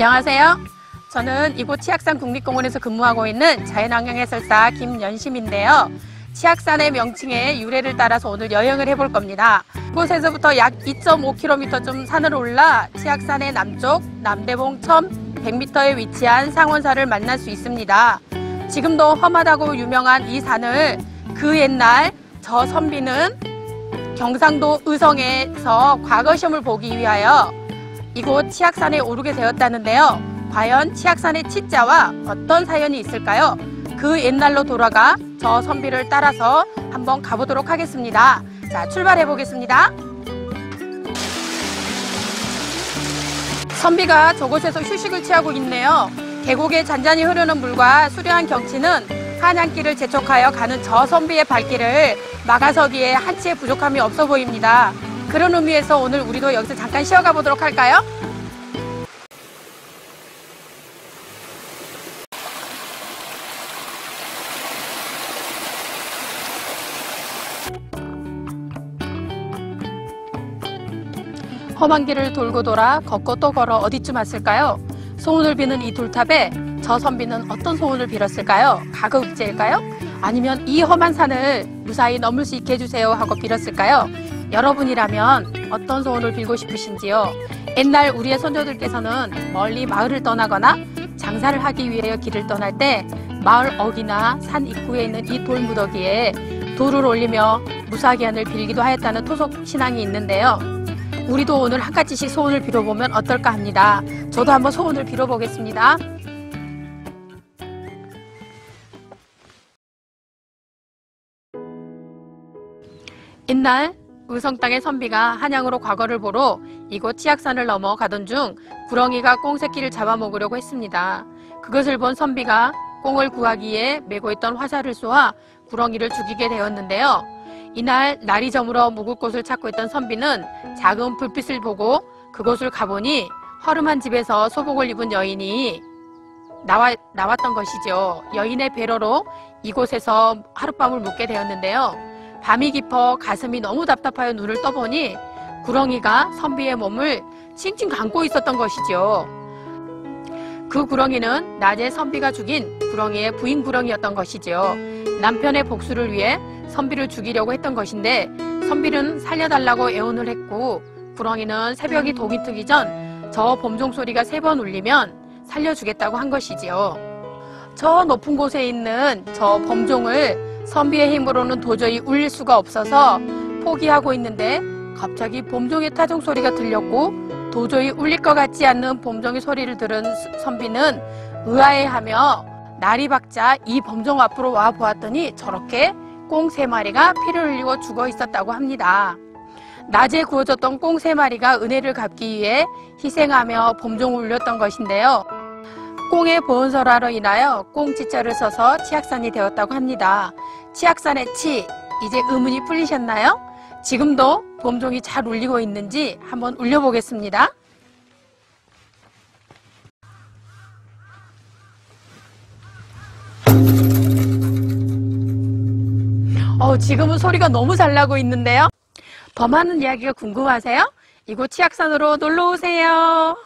안녕하세요. 저는 이곳 치악산 국립공원에서 근무하고 있는 자연환경 해설사 김연심인데요. 치악산의 명칭의 유래를 따라서 오늘 여행을 해볼 겁니다. 이곳에서부터 약 2.5km쯤 산을 올라 치악산의 남쪽 남대봉 1100m에 위치한 상원사를 만날 수 있습니다. 지금도 험하다고 유명한 이 산을 그 옛날 저 선비는 경상도 의성에서 과거 시험을 보기 위하여 이곳 치악산에 오르게 되었다는데요. 과연 치악산의 치자와 어떤 사연이 있을까요? 그 옛날로 돌아가 저 선비를 따라서 한번 가보도록 하겠습니다. 자, 출발해 보겠습니다. 선비가 저곳에서 휴식을 취하고 있네요. 계곡에 잔잔히 흐르는 물과 수려한 경치는 한양길을 재촉하여 가는 저 선비의 발길을 막아서기에 한치의 부족함이 없어 보입니다. 그런 의미에서 오늘 우리도 여기서 잠깐 쉬어가 보도록 할까요? 험한 길을 돌고 돌아 걷고 또 걸어 어디쯤 왔을까요? 소원을 비는 이 돌탑에 저 선비는 어떤 소원을 빌었을까요? 가급제일까요? 아니면 이 험한 산을 무사히 넘을 수 있게 해주세요 하고 빌었을까요? 여러분이라면 어떤 소원을 빌고 싶으신지요? 옛날 우리의 선조들께서는 멀리 마을을 떠나거나 장사를 하기 위해 길을 떠날 때 마을 어기나 산 입구에 있는 이 돌무더기에 돌을 올리며 무사기한을 빌기도 하였다는 토속 신앙이 있는데요. 우리도 오늘 한 가지씩 소원을 빌어보면 어떨까 합니다. 저도 한번 소원을 빌어보겠습니다. 옛날 의성 땅의 선비가 한양으로 과거를 보러 이곳 치악산을 넘어 가던 중 구렁이가 꽁 새끼를 잡아먹으려고 했습니다. 그것을 본 선비가 꽁을 구하기에 메고 있던 화살을 쏘아 구렁이를 죽이게 되었는데요. 이날 날이 저물어 묵을 곳을 찾고 있던 선비는 작은 불빛을 보고 그곳을 가보니 허름한 집에서 소복을 입은 여인이 나와, 나왔던 것이죠. 여인의 배로로 이곳에서 하룻밤을 묵게 되었는데요. 밤이 깊어 가슴이 너무 답답하여 눈을 떠보니 구렁이가 선비의 몸을 칭칭 감고 있었던 것이죠. 그 구렁이는 낮에 선비가 죽인 구렁이의 부인 구렁이였던 것이지요. 남편의 복수를 위해 선비를 죽이려고 했던 것인데 선비는 살려달라고 애원을 했고 구렁이는 새벽이 동이 트기 전 저 범종 소리가 세 번 울리면 살려주겠다고 한 것이지요. 저 높은 곳에 있는 저 범종을 선비의 힘으로는 도저히 울릴 수가 없어서 포기하고 있는데 갑자기 범종의 타종 소리가 들렸고 도저히 울릴 것 같지 않는 범종의 소리를 들은 선비는 의아해하며 날이 밝자 이 범종 앞으로 와 보았더니 저렇게 꽁 세 마리가 피를 흘리고 죽어 있었다고 합니다. 낮에 구워졌던 꽁 세 마리가 은혜를 갚기 위해 희생하며 범종을 울렸던 것인데요. 꽁의 보온설화로 인하여 꽁지자를 써서 치악산이 되었다고 합니다. 치악산의 치, 이제 의문이 풀리셨나요? 지금도 범종이 잘 울리고 있는지 한번 울려보겠습니다. 어, 지금은 소리가 너무 잘 나고 있는데요. 더 많은 이야기가 궁금하세요? 이곳 치악산으로 놀러 오세요.